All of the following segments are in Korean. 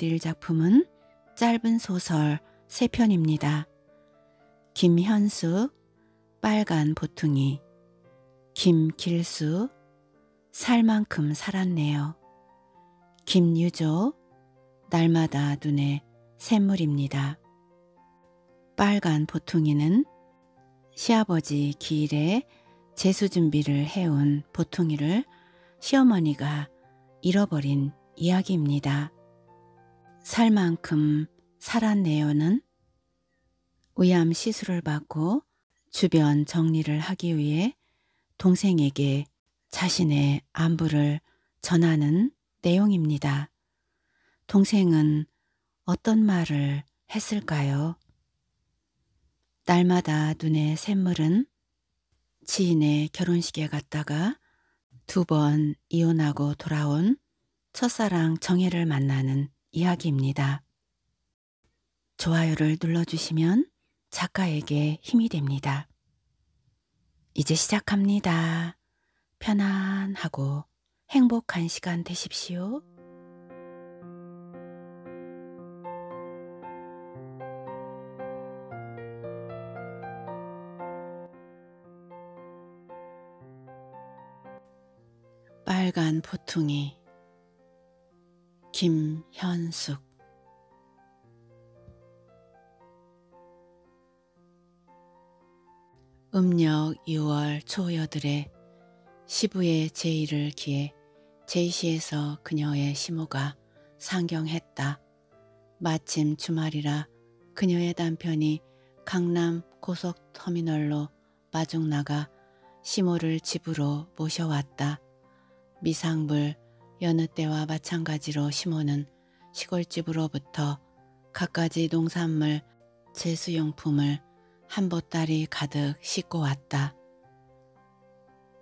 들려드릴 작품은 짧은 소설 세 편입니다. 김현숙, 빨간 보퉁이, 김길수, 살만큼 살았네요. 김유조, 날마다 눈에 샘물입니다. 빨간 보퉁이는 시아버지 기일에 재수 준비를 해온 보통이를 시어머니가 잃어버린 이야기입니다. 살 만큼 살았네요는 위암 시술을 받고 주변 정리를 하기 위해 동생에게 자신의 안부를 전하는 내용입니다. 동생은 어떤 말을 했을까요? 날마다 눈에 샘물은 지인의 결혼식에 갔다가 두 번 이혼하고 돌아온 첫사랑 정혜를 만나는 이야기입니다. 좋아요를 눌러주시면 작가에게 힘이 됩니다. 이제 시작합니다. 편안하고 행복한 시간 되십시오. 빨간 보퉁이 김현숙 음력 6월 초여들에 시부의 제의를 기해 제이시에서 그녀의 시모가 상경했다. 마침 주말이라 그녀의 남편이 강남 고속터미널로 마중 나가 시모를 집으로 모셔왔다. 미상불 여느 때와 마찬가지로 시모는 시골집으로부터 갖가지 농산물 제수용품을 한 보따리 가득 싣고 왔다.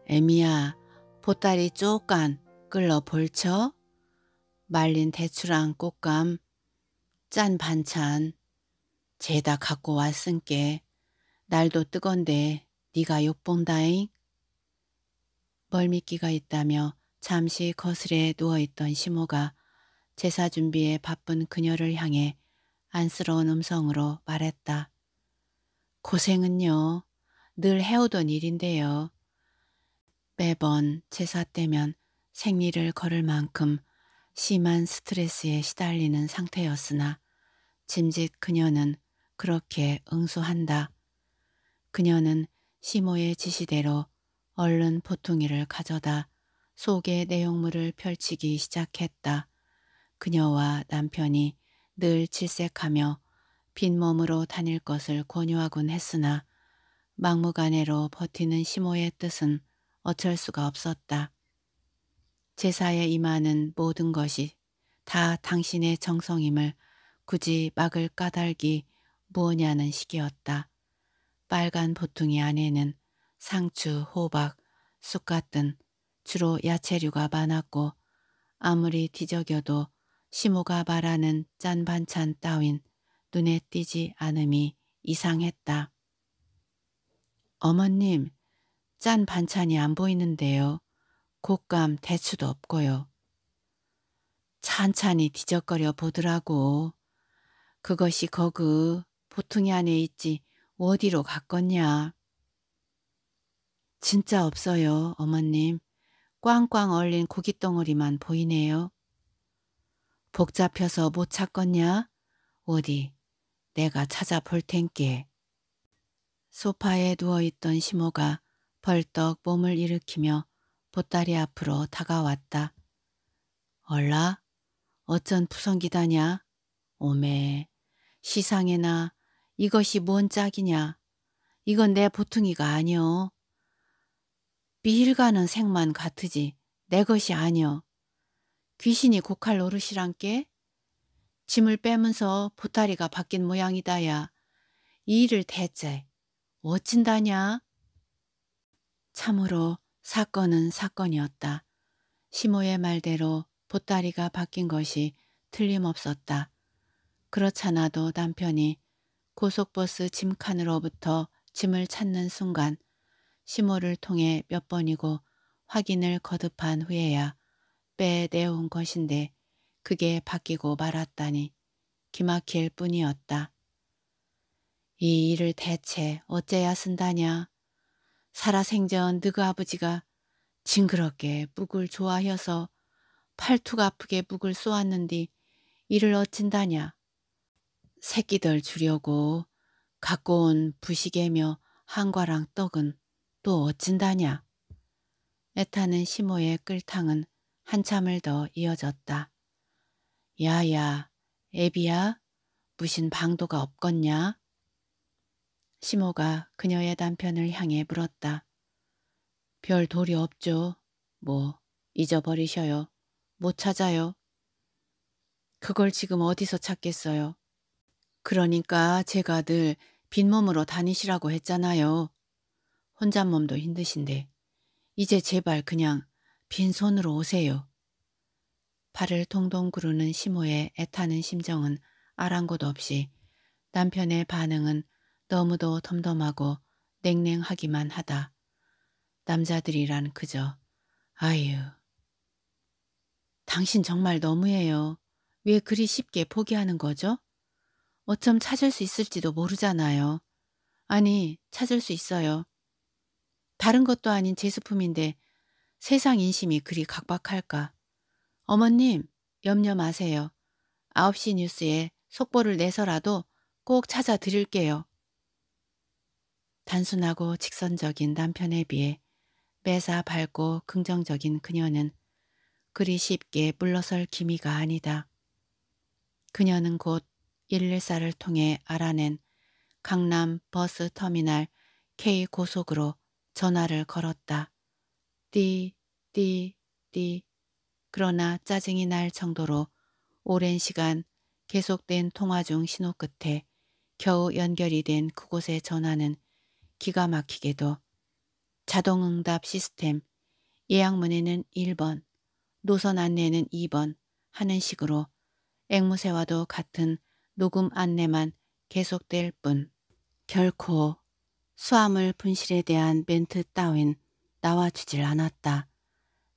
애미야 보따리 쪼깐 끌러 볼쳐 말린 대추랑 꽃감 짠 반찬 죄다 갖고 왔은께 날도 뜨건데 네가 욕본다잉 멀미기가 있다며 잠시 거슬에 누워있던 시모가 제사 준비에 바쁜 그녀를 향해 안쓰러운 음성으로 말했다. 고생은요. 늘 해오던 일인데요. 매번 제사 때면 생리를 걸을 만큼 심한 스트레스에 시달리는 상태였으나 짐짓 그녀는 그렇게 응수한다. 그녀는 시모의 지시대로 얼른 보퉁이를 가져다 속의 내용물을 펼치기 시작했다. 그녀와 남편이 늘 질색하며 빈몸으로 다닐 것을 권유하곤 했으나 막무가내로 버티는 시모의 뜻은 어쩔 수가 없었다. 제사에 임하는 모든 것이 다 당신의 정성임을 굳이 막을 까닭이 무엇냐는 시기였다. 빨간 보퉁이 안에는 상추, 호박, 쑥 같은 주로 야채류가 많았고 아무리 뒤적여도 시모가 말하는 짠 반찬 따윈 눈에 띄지 않음이 이상했다. 어머님, 짠 반찬이 안 보이는데요. 곶감 대추도 없고요. 찬찬히 뒤적거려 보더라고. 그것이 거그 보퉁이 안에 있지 어디로 갔겠냐. 진짜 없어요, 어머님. 꽝꽝 얼린 고깃덩어리만 보이네요. 복잡해서 못 찾겠냐? 어디 내가 찾아볼 텐께. 소파에 누워있던 시모가 벌떡 몸을 일으키며 보따리 앞으로 다가왔다. 얼라? 어쩐 부성기다냐? 오메, 시상에나 이것이 뭔 짝이냐? 이건 내 보퉁이가 아니오. 미일 가는 생만 같으지 내 것이 아니여. 귀신이 고칼 노릇이란께? 짐을 빼면서 보따리가 바뀐 모양이다야. 이 일을 대체 어찐다냐? 참으로 사건은 사건이었다. 시모의 말대로 보따리가 바뀐 것이 틀림없었다. 그렇잖아도 남편이 고속버스 짐칸으로부터 짐을 찾는 순간 시모를 통해 몇 번이고 확인을 거듭한 후에야 빼내온 것인데 그게 바뀌고 말았다니 기막힐 뿐이었다. 이 일을 대체 어째야 쓴다냐. 살아생전 너그 아버지가 징그럽게 묵을 좋아해서 팔뚝 아프게 묵을 쏘았는디 이를 어찐다냐. 새끼들 주려고 갖고 온 부시개며 한과랑 떡은 또 어찐다냐. 애타는 시모의 끌탕은 한참을 더 이어졌다. 야야, 애비야, 무슨 방도가 없겠냐? 시모가 그녀의 남편을 향해 물었다. 별 돌이 없죠. 뭐 잊어버리셔요. 못 찾아요. 그걸 지금 어디서 찾겠어요. 그러니까 제가 늘 빈몸으로 다니시라고 했잖아요. 혼잣몸도 힘드신데 이제 제발 그냥 빈손으로 오세요. 발을 동동 구르는 시모의 애타는 심정은 아랑곳 없이 남편의 반응은 너무도 덤덤하고 냉랭하기만 하다. 남자들이란 그저 아유. 당신 정말 너무해요. 왜 그리 쉽게 포기하는 거죠? 어쩜 찾을 수 있을지도 모르잖아요. 아니, 찾을 수 있어요. 다른 것도 아닌 제수품인데 세상 인심이 그리 각박할까. 어머님, 염려 마세요. 9시 뉴스에 속보를 내서라도 꼭 찾아 드릴게요. 단순하고 직선적인 남편에 비해 매사 밝고 긍정적인 그녀는 그리 쉽게 물러설 기미가 아니다. 그녀는 곧 114를 통해 알아낸 강남 버스 터미널 K 고속으로 전화를 걸었다. 띠, 띠, 띠. 그러나 짜증이 날 정도로 오랜 시간 계속된 통화 중 신호 끝에 겨우 연결이 된 그곳의 전화는 기가 막히게도 자동응답 시스템 예약문에는 1번, 노선 안내는 2번 하는 식으로 앵무새와도 같은 녹음 안내만 계속될 뿐 결코 수화물 분실에 대한 멘트 따윈 나와주질 않았다.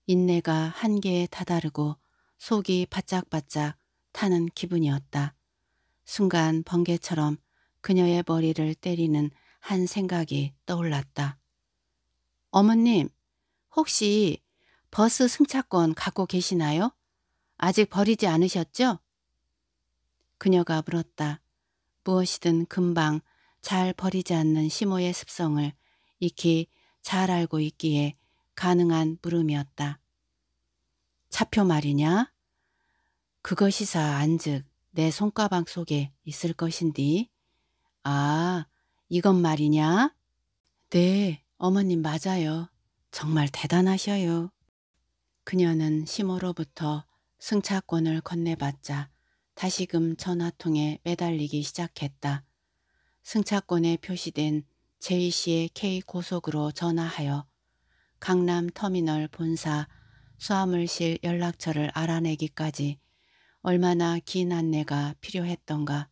인내가 한계에 다다르고 속이 바짝바짝 타는 기분이었다. 순간 번개처럼 그녀의 머리를 때리는 한 생각이 떠올랐다. 어머님, 혹시 버스 승차권 갖고 계시나요? 아직 버리지 않으셨죠? 그녀가 물었다. 무엇이든 금방 잘 버리지 않는 시모의 습성을 익히 잘 알고 있기에 가능한 물음이었다. 차표 말이냐? 그것이사 안즉 내 손가방 속에 있을 것인디. 아, 이것 말이냐? 네, 어머님 맞아요. 정말 대단하셔요. 그녀는 시모로부터 승차권을 건네받자 다시금 전화통에 매달리기 시작했다. 승차권에 표시된 제이씨의 K 고속으로 전화하여 강남 터미널 본사 수화물실 연락처를 알아내기까지 얼마나 긴 안내가 필요했던가.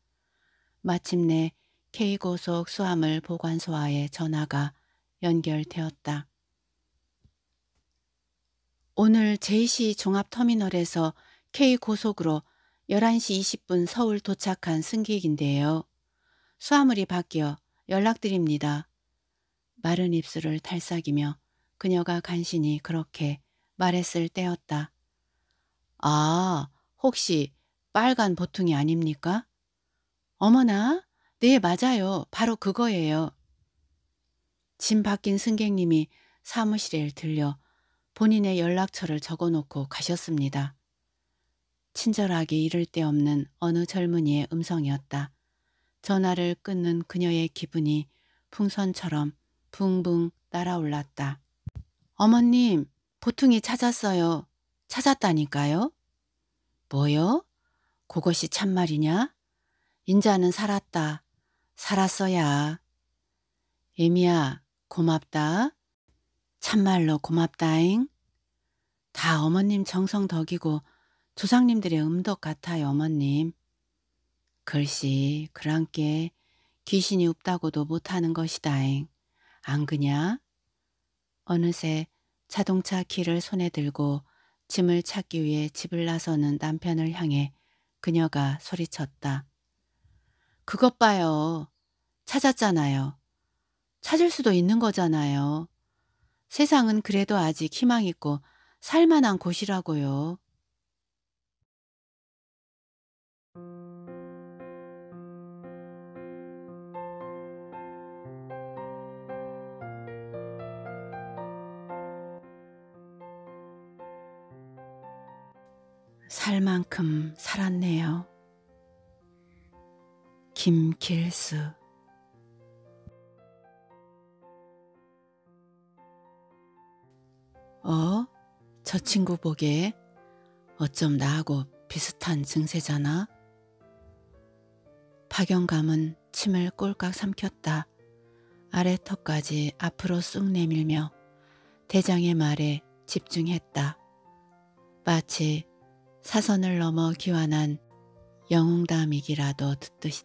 마침내 K고속 수화물 보관소와의 전화가 연결되었다. 오늘 JC 종합터미널에서 K고속으로 11시 20분 서울 도착한 승객인데요. 수화물이 바뀌어 연락드립니다. 마른 입술을 탈삭이며 그녀가 간신히 그렇게 말했을 때였다. 아, 혹시 빨간 보통이 아닙니까? 어머나, 네, 맞아요. 바로 그거예요. 짐 바뀐 승객님이 사무실에 들려 본인의 연락처를 적어놓고 가셨습니다. 친절하게 이를 데 없는 어느 젊은이의 음성이었다. 전화를 끊는 그녀의 기분이 풍선처럼 붕붕 날아올랐다. 어머님, 보통이 찾았어요. 찾았다니까요? 뭐요? 그것이 참말이냐? 인자는 살았다. 살았어야. 애미야, 고맙다. 참말로 고맙다잉. 다 어머님 정성 덕이고 조상님들의 음덕 같아요, 어머님. 글씨, 그랑께 귀신이 없다고도 못하는 것이다잉. 안 그냐? 어느새 자동차 키를 손에 들고 짐을 찾기 위해 집을 나서는 남편을 향해 그녀가 소리쳤다. 그것 봐요. 찾았잖아요. 찾을 수도 있는 거잖아요. 세상은 그래도 아직 희망 있고 살만한 곳이라고요. 살 만큼 살았네요. 김길수 어? 저 친구 보게 어쩜 나하고 비슷한 증세잖아? 박영감은 침을 꼴깍 삼켰다. 아래 턱까지 앞으로 쑥 내밀며 대장의 말에 집중했다. 마치 사선을 넘어 기환한 영웅담이기라도 듣듯이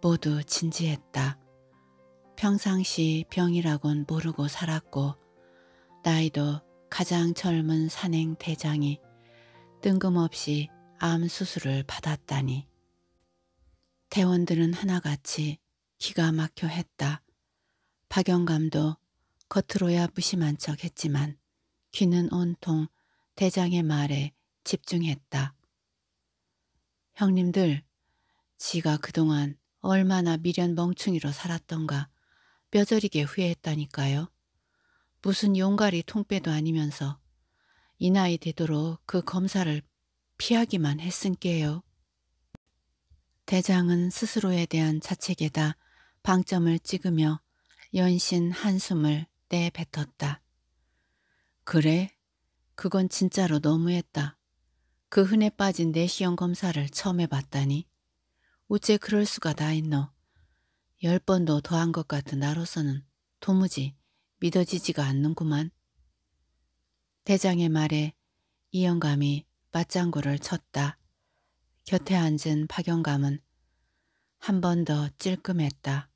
모두 진지했다. 평상시 병이라곤 모르고 살았고 나이도 가장 젊은 산행 대장이 뜬금없이 암 수술을 받았다니. 대원들은 하나같이 기가 막혀 했다. 박영감도 겉으로야 무심한 척 했지만 귀는 온통 대장의 말에 집중했다. 형님들, 지가 그동안 얼마나 미련 멍충이로 살았던가 뼈저리게 후회했다니까요. 무슨 용가리 통빼도 아니면서 이 나이 되도록 그 검사를 피하기만 했은께요. 대장은 스스로에 대한 자책에다 방점을 찍으며 연신 한숨을 내뱉었다. 그래? 그건 진짜로 너무했다. 그 흔해 빠진 내시경 검사를 처음 해봤다니. 어째 그럴 수가 다 있노. 열 번도 더한 것 같은 나로서는 도무지 믿어지지가 않는구만. 대장의 말에 이영감이 맞장구를 쳤다. 곁에 앉은 박영감은 한 번 더 찔끔했다.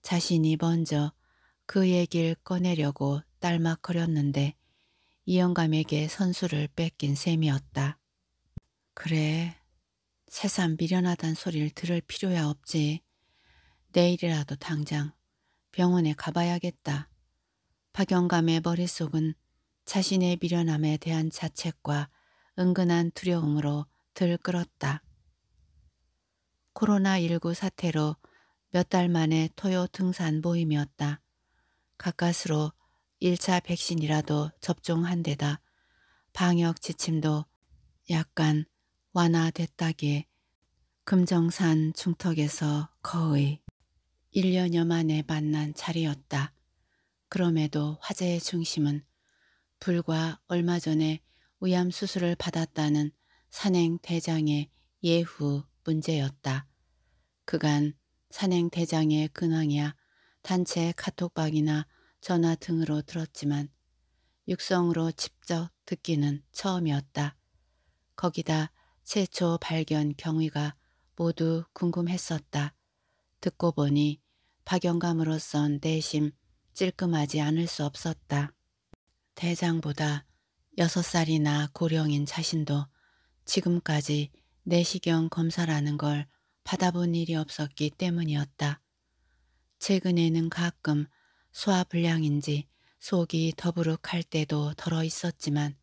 자신이 먼저 그 얘기를 꺼내려고 딸막거렸는데 이영감에게 선수를 뺏긴 셈이었다. 그래, 새삼 미련하단 소리를 들을 필요야 없지. 내일이라도 당장 병원에 가봐야겠다. 박영감의 머릿속은 자신의 미련함에 대한 자책과 은근한 두려움으로 들끓었다. 코로나19 사태로 몇 달 만에 토요 등산 모임이었다. 가까스로 1차 백신이라도 접종한 데다 방역 지침도 약간 완화됐다기에 금정산 중턱에서 거의 1년여 만에 만난 자리였다. 그럼에도 화제의 중심은 불과 얼마 전에 위암 수술을 받았다는 산행 대장의 예후 문제였다. 그간 산행 대장의 근황이야 단체 카톡방이나 전화 등으로 들었지만 육성으로 직접 듣기는 처음이었다. 거기다 최초 발견 경위가 모두 궁금했었다. 듣고 보니 박영감으로선 내심 찔끔하지 않을 수 없었다. 대장보다 여섯 살이나 고령인 자신도 지금까지 내시경 검사라는 걸 받아본 일이 없었기 때문이었다. 최근에는 가끔 소화불량인지 속이 더부룩할 때도 덜어 있었지만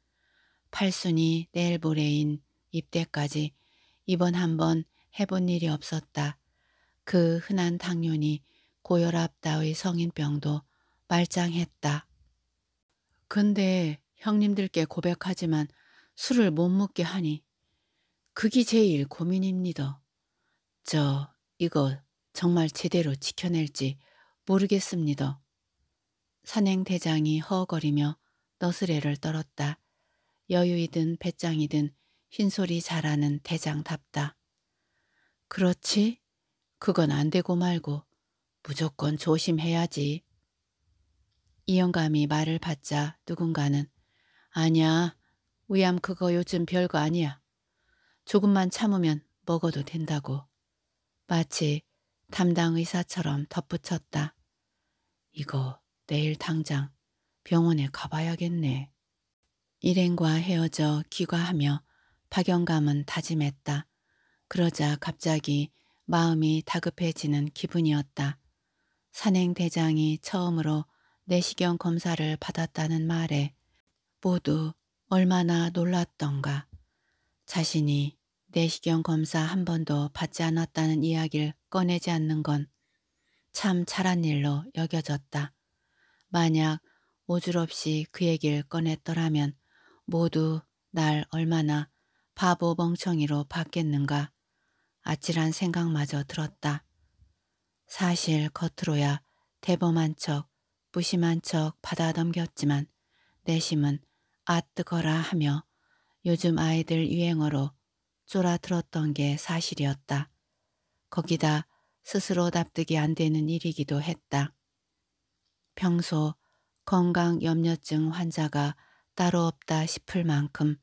팔순이 내일 모레인 입대까지 이번 한번 해본 일이 없었다. 그 흔한 당뇨니 고혈압 따위 성인병도 말짱했다. 근데 형님들께 고백하지만 술을 못 먹게 하니 그게 제일 고민입니다. 저 이거 정말 제대로 지켜낼지 모르겠습니다. 산행대장이 허거리며 너스레를 떨었다. 여유이든 배짱이든 흰소리 잘하는 대장답다. 그렇지? 그건 안 되고 말고 무조건 조심해야지. 이영감이 말을 받자 누군가는 아니야 위암 그거 요즘 별거 아니야. 조금만 참으면 먹어도 된다고. 마치 담당 의사처럼 덧붙였다. 이거 내일 당장 병원에 가봐야겠네. 일행과 헤어져 귀가하며 박영감은 다짐했다. 그러자 갑자기 마음이 다급해지는 기분이었다. 산행대장이 처음으로 내시경 검사를 받았다는 말에 모두 얼마나 놀랐던가. 자신이 내시경 검사 한 번도 받지 않았다는 이야기를 꺼내지 않는 건 참 잘한 일로 여겨졌다. 만약 오줄 없이 그 얘기를 꺼냈더라면 모두 날 얼마나 바보 멍청이로 봤겠는가. 아찔한 생각마저 들었다. 사실 겉으로야 대범한 척, 무심한 척 받아 넘겼지만 내심은 아 뜨거라 하며 요즘 아이들 유행어로 쫄아들었던 게 사실이었다. 거기다 스스로 납득이 안 되는 일이기도 했다. 평소 건강 염려증 환자가 따로 없다 싶을 만큼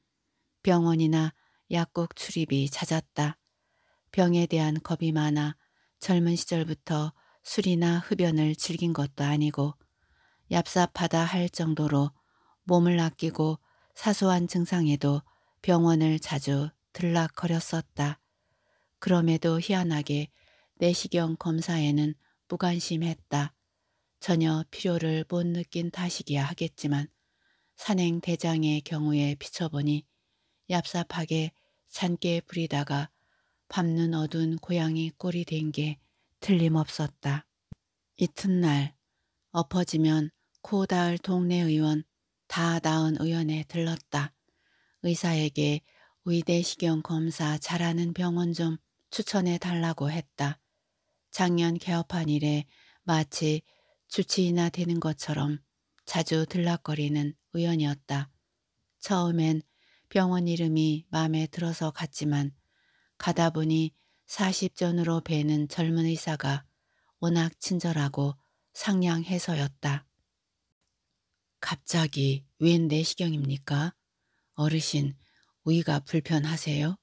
병원이나 약국 출입이 잦았다. 병에 대한 겁이 많아 젊은 시절부터 술이나 흡연을 즐긴 것도 아니고 얍삽하다 할 정도로 몸을 아끼고 사소한 증상에도 병원을 자주 들락거렸었다. 그럼에도 희한하게 내시경 검사에는 무관심했다. 전혀 필요를 못 느낀 탓이기야 하겠지만 산행 대장의 경우에 비춰보니 얍삽하게 산깨 부리다가 밤눈 어두운 고양이 꼴이 된게 틀림없었다. 이튿날 엎어지면 코 닿을 동네 의원 다 나은 의원에 들렀다. 의사에게 의대시경 검사 잘하는 병원 좀 추천해 달라고 했다. 작년 개업한 이래 마치 주치의나 되는 것처럼 자주 들락거리는 의원이었다. 처음엔 병원 이름이 마음에 들어서 갔지만 가다 보니 40전으로 배는 젊은 의사가 워낙 친절하고 상냥해서였다. 갑자기 웬 내시경입니까? 어르신 위가 불편하세요?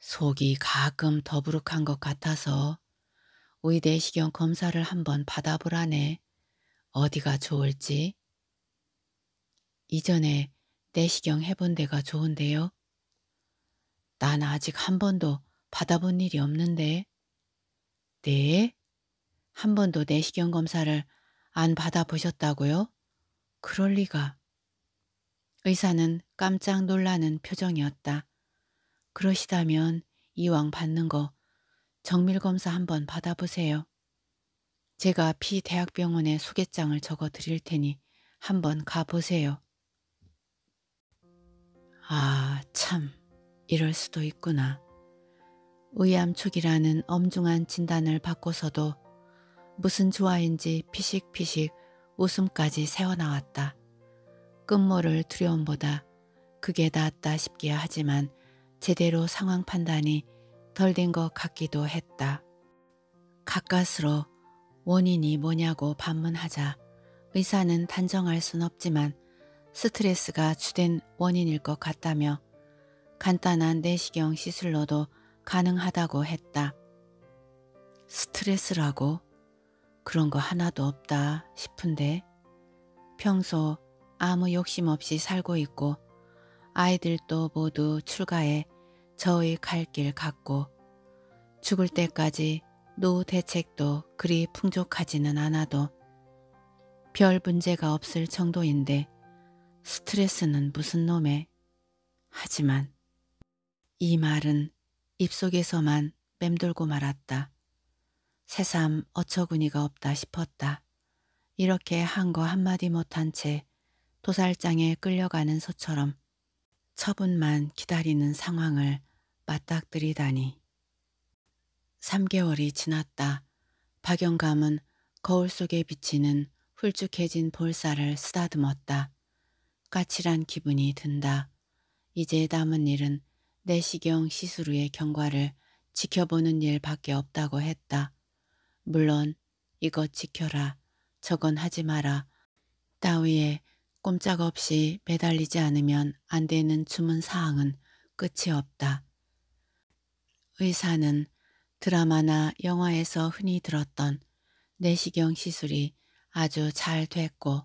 속이 가끔 더부룩한 것 같아서 의 내시경 검사를 한번 받아보라네. 어디가 좋을지. 이전에 내시경 해본 데가 좋은데요. 난 아직 한 번도 받아본 일이 없는데. 네? 한 번도 내시경 검사를 안 받아보셨다고요? 그럴 리가. 의사는 깜짝 놀라는 표정이었다. 그러시다면 이왕 받는 거 정밀검사 한번 받아보세요. 제가 피대학병원에 소개장을 적어 드릴 테니 한번 가보세요. 아, 참, 이럴 수도 있구나. 의암촉이라는 엄중한 진단을 받고서도 무슨 좋아인지 피식피식 웃음까지 새어나왔다. 끝모를 두려움보다 그게 낫다 싶기야 하지만 제대로 상황 판단이 덜 된 것 같기도 했다. 가까스로 원인이 뭐냐고 반문하자 의사는 단정할 순 없지만 스트레스가 주된 원인일 것 같다며 간단한 내시경 시술로도 가능하다고 했다. 스트레스라고? 그런 거 하나도 없다 싶은데 평소 아무 욕심 없이 살고 있고 아이들도 모두 출가해 저의 갈 길 같고 죽을 때까지 노후 대책도 그리 풍족하지는 않아도 별 문제가 없을 정도인데 스트레스는 무슨 놈에 하지만 이 말은 입속에서만 맴돌고 말았다. 새삼 어처구니가 없다 싶었다. 이렇게 한 거 한마디 못한 채 도살장에 끌려가는 소처럼 처분만 기다리는 상황을 맞닥뜨리다니. 3개월이 지났다. 박영감은 거울 속에 비치는 훌쭉해진 볼살을 쓰다듬었다. 까칠한 기분이 든다. 이제 남은 일은 내시경 시술 후의 경과를 지켜보는 일밖에 없다고 했다. 물론 이것 지켜라, 저건 하지 마라 따위에 꼼짝없이 매달리지 않으면 안 되는 주문 사항은 끝이 없다. 의사는 드라마나 영화에서 흔히 들었던 내시경 시술이 아주 잘 됐고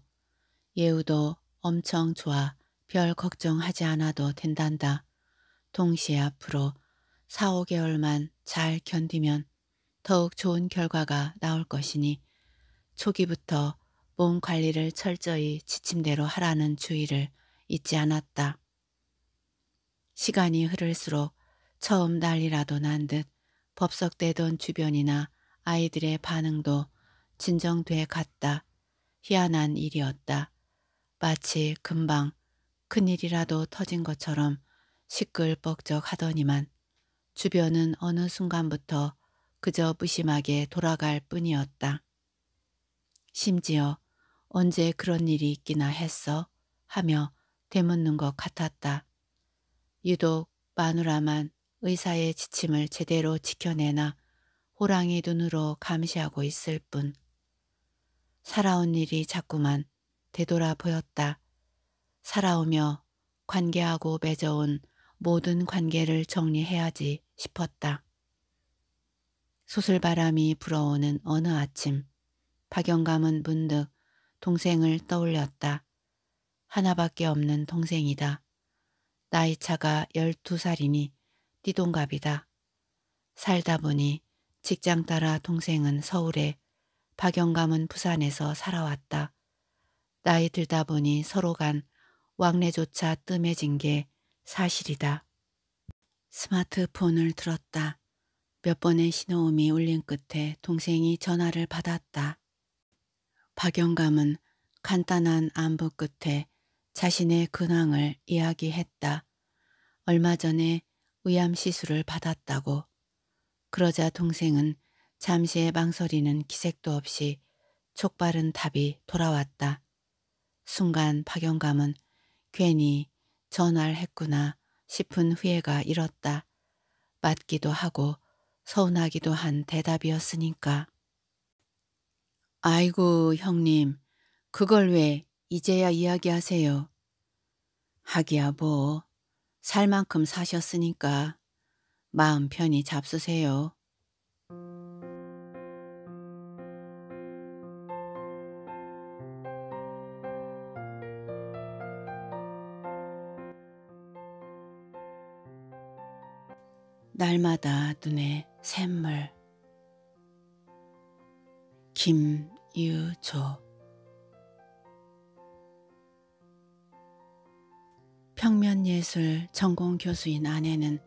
예우도 엄청 좋아 별 걱정하지 않아도 된단다. 동시에 앞으로 4, 5개월만 잘 견디면 더욱 좋은 결과가 나올 것이니 초기부터 몸 관리를 철저히 지침대로 하라는 주의를 잊지 않았다. 시간이 흐를수록 처음 난리라도 난 듯 법석대던 주변이나 아이들의 반응도 진정돼 갔다. 희한한 일이었다. 마치 금방 큰일이라도 터진 것처럼 시끌벅적 하더니만 주변은 어느 순간부터 그저 무심하게 돌아갈 뿐이었다. 심지어 언제 그런 일이 있기나 했어? 하며 되묻는 것 같았다. 유독 마누라만 의사의 지침을 제대로 지켜내나 호랑이 눈으로 감시하고 있을 뿐. 살아온 일이 자꾸만 되돌아 보였다. 살아오며 관계하고 맺어온 모든 관계를 정리해야지 싶었다. 소슬바람이 불어오는 어느 아침 박영감은 문득 동생을 떠올렸다. 하나밖에 없는 동생이다. 나이차가 12살이니 띠동갑이다. 살다 보니 직장 따라 동생은 서울에 박영감은 부산에서 살아왔다. 나이 들다 보니 서로 간 왕래조차 뜸해진 게 사실이다. 스마트폰을 들었다. 몇 번의 신호음이 울린 끝에 동생이 전화를 받았다. 박영감은 간단한 안부 끝에 자신의 근황을 이야기했다. 얼마 전에 의암 시술을 받았다고. 그러자 동생은 잠시의 망설이는 기색도 없이 촉바른 답이 돌아왔다. 순간 박영감은 괜히 전화를 했구나 싶은 후회가 일었다. 맞기도 하고 서운하기도 한 대답이었으니까. 아이고 형님 그걸 왜 이제야 이야기하세요. 하기야 뭐 살 만큼 사셨으니까 마음 편히 잡수세요. 날마다 눈에 샘물 김유조 평면예술 전공 교수인 아내는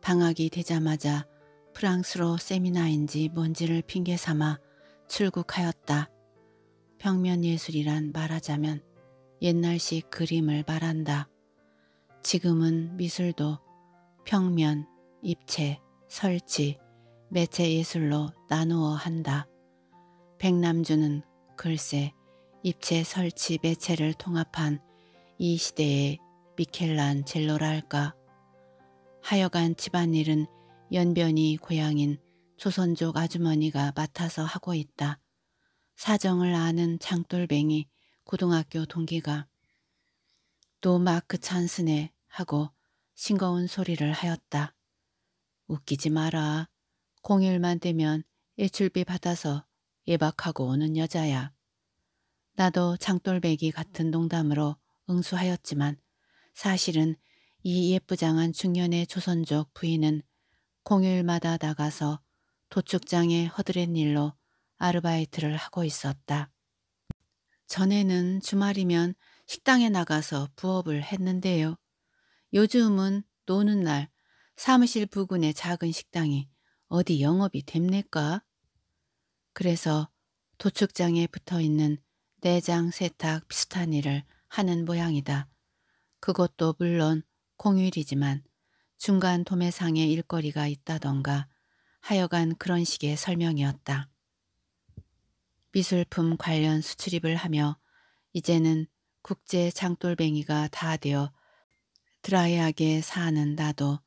방학이 되자마자 프랑스로 세미나인지 뭔지를 핑계 삼아 출국하였다. 평면예술이란 말하자면 옛날식 그림을 말한다. 지금은 미술도 평면, 입체, 설치, 매체 예술로 나누어 한다. 백남주는 글쎄 입체 설치 매체를 통합한 이 시대의 미켈란젤로랄까. 하여간 집안일은 연변이 고향인 조선족 아주머니가 맡아서 하고 있다. 사정을 아는 장돌뱅이 고등학교 동기가 또 마크 찬스네 하고 싱거운 소리를 하였다. 웃기지 마라. 공휴일만 되면 일출비 받아서 예박하고 오는 여자야. 나도 장돌배기 같은 농담으로 응수하였지만 사실은 이 예쁘장한 중년의 조선족 부인은 공휴일마다 나가서 도축장에 허드렛 일로 아르바이트를 하고 있었다. 전에는 주말이면 식당에 나가서 부업을 했는데요. 요즘은 노는 날 사무실 부근의 작은 식당이 어디 영업이 됩니까? 그래서 도축장에 붙어있는 내장 세탁 비슷한 일을 하는 모양이다. 그것도 물론 공휴일이지만 중간 도매상에 일거리가 있다던가 하여간 그런 식의 설명이었다. 미술품 관련 수출입을 하며 이제는 국제 장돌뱅이가 다 되어 드라이하게 사는 나도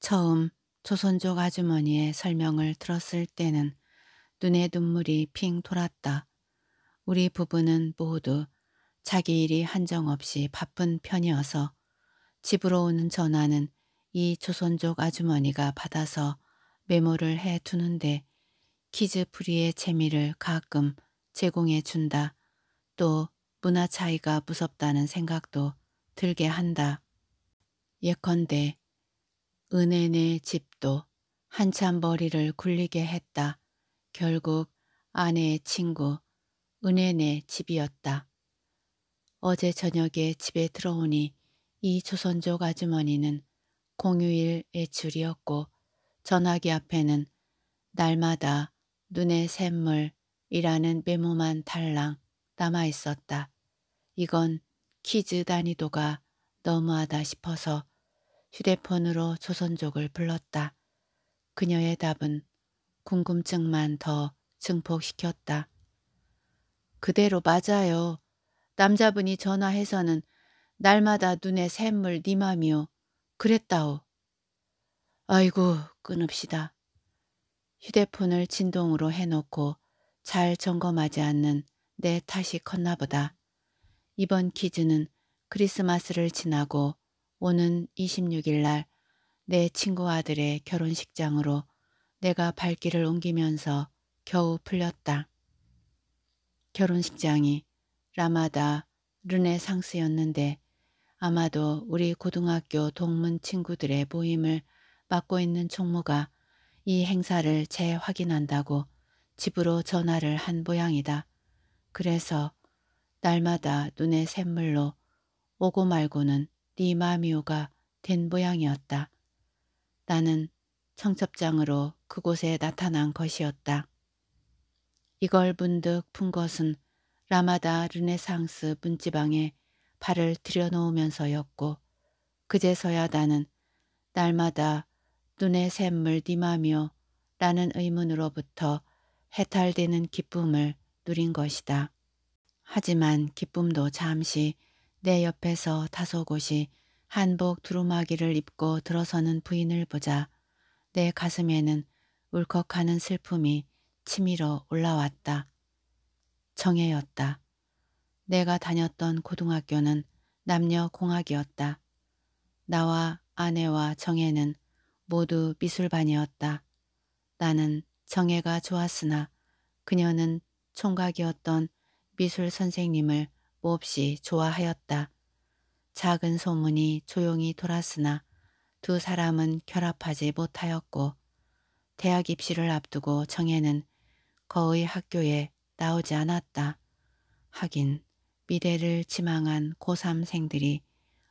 처음 조선족 아주머니의 설명을 들었을 때는 눈에 눈물이 핑 돌았다. 우리 부부는 모두 자기 일이 한정없이 바쁜 편이어서 집으로 오는 전화는 이 조선족 아주머니가 받아서 메모를 해 두는데 키즈프리의 재미를 가끔 제공해 준다. 또 문화 차이가 무섭다는 생각도 들게 한다. 예컨대 은혜네 집도 한참 머리를 굴리게 했다. 결국 아내의 친구 은혜네 집이었다. 어제 저녁에 집에 들어오니 이 조선족 아주머니는 공휴일 외출이었고 전화기 앞에는 날마다 눈의 샘물이라는 메모만 달랑 남아 있었다. 이건 퀴즈 난이도가 너무하다 싶어서 휴대폰으로 조선족을 불렀다. 그녀의 답은 궁금증만 더 증폭시켰다. 그대로 맞아요. 남자분이 전화해서는 날마다 눈에 샘물 니 맘이요. 그랬다오. 아이고 끊읍시다. 휴대폰을 진동으로 해놓고 잘 점검하지 않는 내 탓이 컸나 보다. 이번 퀴즈는 크리스마스를 지나고 오는 26일 날 내 친구 아들의 결혼식장으로 내가 발길을 옮기면서 겨우 풀렸다. 결혼식장이 라마다 르네상스였는데 아마도 우리 고등학교 동문 친구들의 모임을 맡고 있는 총무가 이 행사를 재확인한다고 집으로 전화를 한 모양이다. 그래서 날마다 눈에 샘물로 오고 말고는 니마미오가 된 모양이었다. 나는 청첩장으로 그곳에 나타난 것이었다. 이걸 문득 푼 것은 라마다 르네상스 문지방에 발을 들여놓으면서였고 그제서야 나는 날마다 눈에 샘물 니마며 라는 의문으로부터 해탈되는 기쁨을 누린 것이다. 하지만 기쁨도 잠시 내 옆에서 다소곳이 한복 두루마기를 입고 들어서는 부인을 보자 내 가슴에는 울컥하는 슬픔이 치밀어 올라왔다. 정혜였다. 내가 다녔던 고등학교는 남녀공학이었다. 나와 아내와 정혜는 모두 미술반이었다. 나는 정혜가 좋았으나 그녀는 총각이었던 미술 선생님을 몹시 좋아하였다. 작은 소문이 조용히 돌았으나 두 사람은 결합하지 못하였고 대학 입시를 앞두고 정혜는 거의 학교에 나오지 않았다. 하긴 미래를 지망한 고3생들이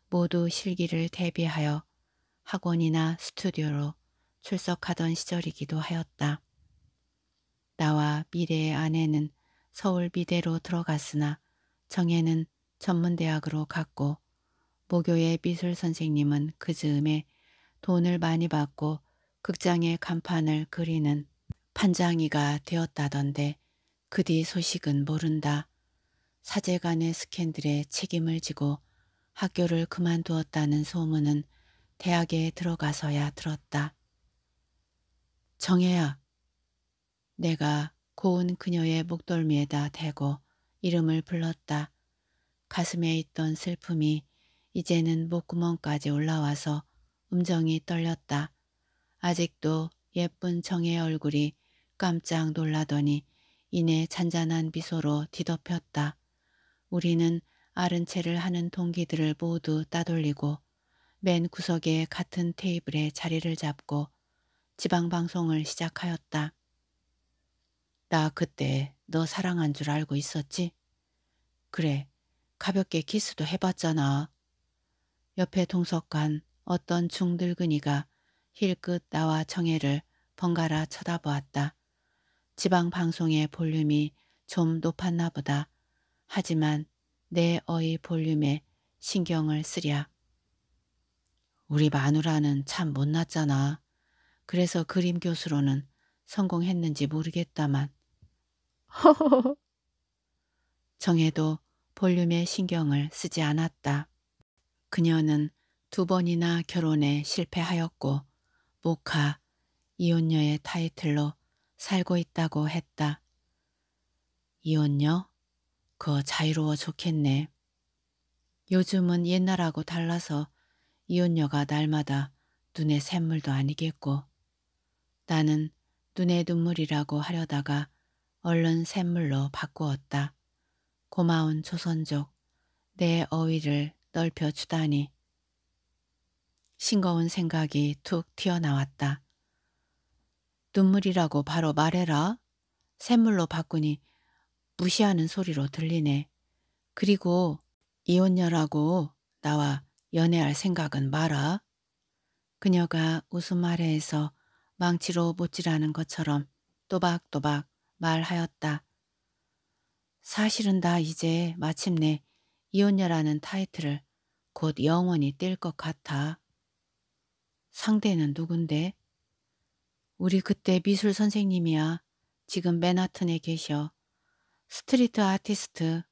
모두 실기를 대비하여 학원이나 스튜디오로 출석하던 시절이기도 하였다. 나와 미래의 아내는 서울미대로 들어갔으나 정혜는 전문대학으로 갔고 모교의 미술 선생님은 그 즈음에 돈을 많이 받고 극장의 간판을 그리는 판장이가 되었다던데 그 뒤 소식은 모른다. 사제간의 스캔들에 책임을 지고 학교를 그만두었다는 소문은 대학에 들어가서야 들었다. 정혜야. 내가 고운 그녀의 목덜미에다 대고 이름을 불렀다. 가슴에 있던 슬픔이 이제는 목구멍까지 올라와서 음정이 떨렸다. 아직도 예쁜 정의 얼굴이 깜짝 놀라더니 이내 잔잔한 미소로 뒤덮였다. 우리는 아른 채를 하는 동기들을 모두 따돌리고 맨 구석에 같은 테이블에 자리를 잡고 지방방송을 시작하였다. 나 그때 너 사랑한 줄 알고 있었지? 그래, 가볍게 키스도 해봤잖아. 옆에 동석한 어떤 중늙은이가 힐끗 나와 정혜를 번갈아 쳐다보았다. 지방 방송의 볼륨이 좀 높았나 보다. 하지만 내 어의 볼륨에 신경을 쓰랴. 우리 마누라는 참 못났잖아. 그래서 그림 교수로는 성공했는지 모르겠다만. 허허허. 정혜도 볼륨에 신경을 쓰지 않았다. 그녀는 두 번이나 결혼에 실패하였고 모카, 이혼녀의 타이틀로 살고 있다고 했다. 이혼녀? 그거 자유로워 좋겠네. 요즘은 옛날하고 달라서 이혼녀가 날마다 눈에 샘물도 아니겠고 나는 눈에 눈물이라고 하려다가 얼른 샘물로 바꾸었다. 고마운 조선족 내 어휘를 넓혀주다니. 싱거운 생각이 툭 튀어나왔다. 눈물이라고 바로 말해라. 샘물로 바꾸니 무시하는 소리로 들리네. 그리고 이혼녀라고 나와 연애할 생각은 마라. 그녀가 웃음 아래에서 망치로 못질하는 것처럼 또박또박 말하였다. 사실은 나 이제 마침내 이혼녀라는 타이틀을 곧 영원히 뗄 것 같아. 상대는 누군데? 우리 그때 미술 선생님이야. 지금 맨하튼에 계셔. street artist.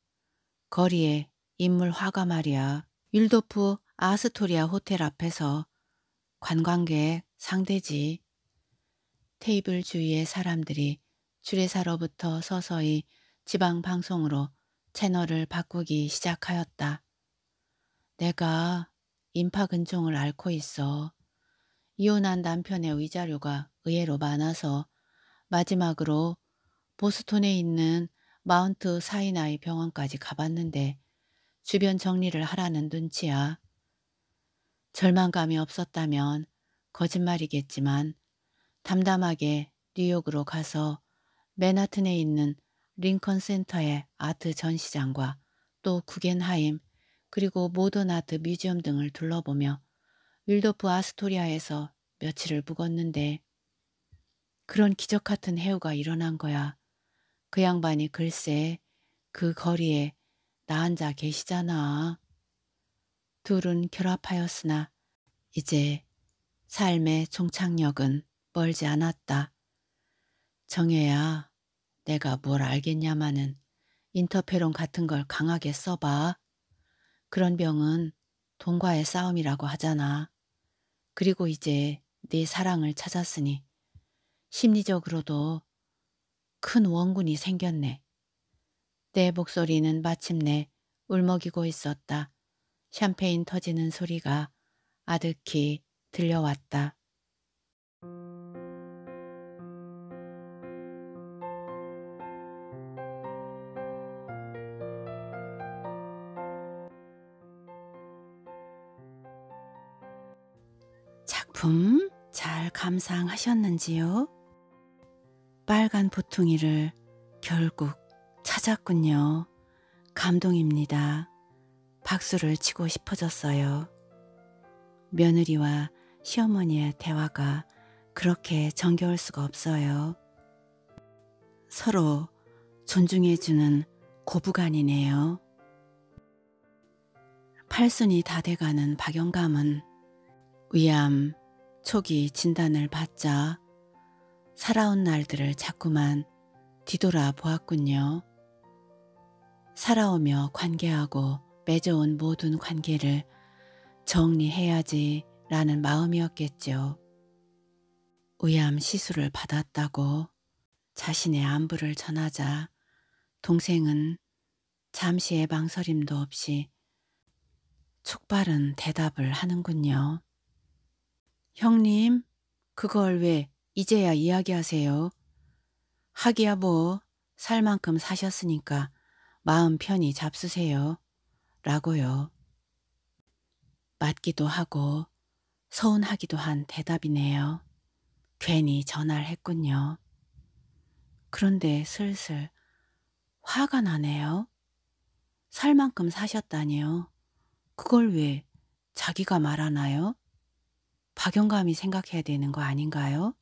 거리에 인물 화가 말이야. 월도프 아스토리아 호텔 앞에서 관광객 상대지. 테이블 주위의 사람들이 주례사로부터 서서히 지방 방송으로 채널을 바꾸기 시작하였다. 내가 인파근종을 앓고 있어. 이혼한 남편의 위자료가 의외로 많아서 마지막으로 보스톤에 있는 마운트 사이나이 병원까지 가봤는데 주변 정리를 하라는 눈치야. 절망감이 없었다면 거짓말이겠지만 담담하게 뉴욕으로 가서 맨하튼에 있는 링컨 센터의 아트 전시장과 또 구겐하임 그리고 모던 아트 뮤지엄 등을 둘러보며 윌도프 아스토리아에서 며칠을 묵었는데 그런 기적 같은 해우가 일어난 거야. 그 양반이 글쎄 그 거리에 나 앉아 계시잖아. 둘은 결합하였으나 이제 삶의 종착역은 멀지 않았다. 정혜야, 내가 뭘 알겠냐마는 인터페론 같은 걸 강하게 써봐. 그런 병은 돈과의 싸움이라고 하잖아. 그리고 이제 네 사랑을 찾았으니 심리적으로도 큰 원군이 생겼네. 내 목소리는 마침내 울먹이고 있었다. 샴페인 터지는 소리가 아득히 들려왔다. 감상하셨는지요? 빨간 보퉁이를 결국 찾았군요. 감동입니다. 박수를 치고 싶어졌어요. 며느리와 시어머니의 대화가 그렇게 정겨울 수가 없어요. 서로 존중해주는 고부간이네요. 팔순이 다 돼가는 박영감은 위암 초기 진단을 받자 살아온 날들을 자꾸만 뒤돌아 보았군요. 살아오며 관계하고 맺어온 모든 관계를 정리해야지 라는 마음이었겠죠. 위암 시술을 받았다고 자신의 안부를 전하자 동생은 잠시의 망설임도 없이 촉발은 대답을 하는군요. 형님, 그걸 왜 이제야 이야기하세요? 하기야 뭐 살 만큼 사셨으니까 마음 편히 잡수세요. 라고요. 맞기도 하고 서운하기도 한 대답이네요. 괜히 전화를 했군요. 그런데 슬슬 화가 나네요. 살 만큼 사셨다니요. 그걸 왜 자기가 말하나요? 박영감이 생각해야 되는 거 아닌가요?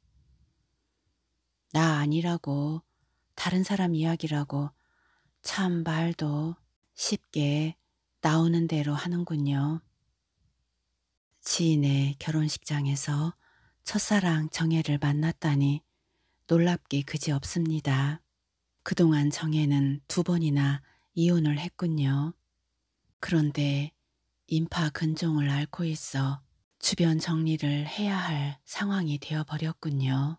나 아니라고 다른 사람 이야기라고 참 말도 쉽게 나오는 대로 하는군요. 지인의 결혼식장에서 첫사랑 정혜를 만났다니 놀랍기 그지 없습니다. 그동안 정혜는 두 번이나 이혼을 했군요. 그런데 인파 근종을 앓고 있어 주변 정리를 해야 할 상황이 되어버렸군요.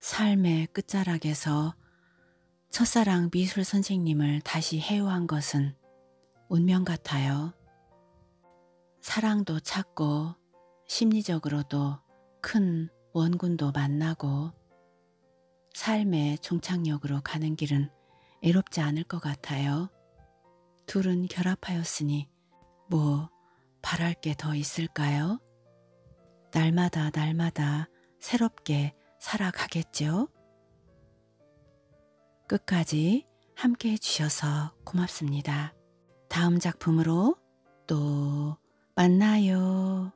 삶의 끝자락에서 첫사랑 미술 선생님을 다시 해오한 것은 운명 같아요. 사랑도 찾고 심리적으로도 큰 원군도 만나고 삶의 종착역으로 가는 길은 애롭지 않을 것 같아요. 둘은 결합하였으니 뭐 바랄 게 더 있을까요? 날마다 날마다 새롭게 살아가겠죠? 끝까지 함께 해주셔서 고맙습니다. 다음 작품으로 또 만나요.